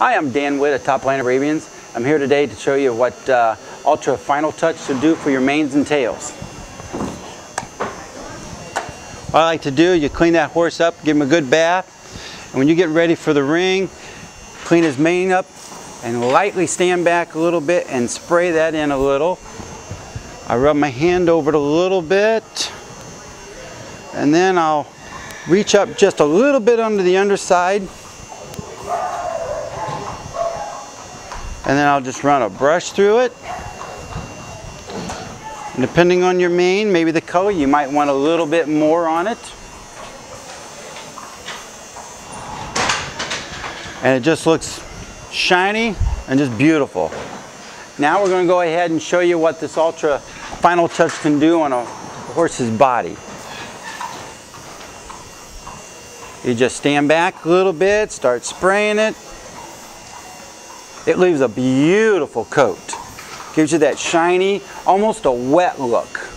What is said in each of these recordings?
Hi, I'm Dan Whitt at Topline Arabians. I'm here today to show you what uh, Ultra Final Touch should do for your manes and tails. What I like to do, you clean that horse up, give him a good bath, and when you get ready for the ring, clean his mane up and lightly stand back a little bit and spray that in a little. I rub my hand over it a little bit and then I'll reach up just a little bit under the underside and then I'll just run a brush through it. And depending on your mane, maybe the color, you might want a little bit more on it. And it just looks shiny and just beautiful. Now we're going to go ahead and show you what this Ultra Final Touch can do on a horse's body. You just stand back a little bit, start spraying it, it leaves a beautiful coat. Gives you that shiny, almost a wet look.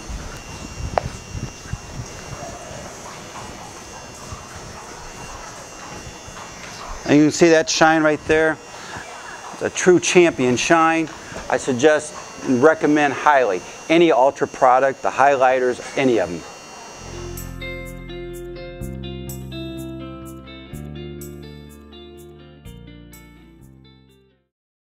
And you can see that shine right there. It's a true champion shine. I suggest and recommend highly any Ultra product, the highlighters, any of them.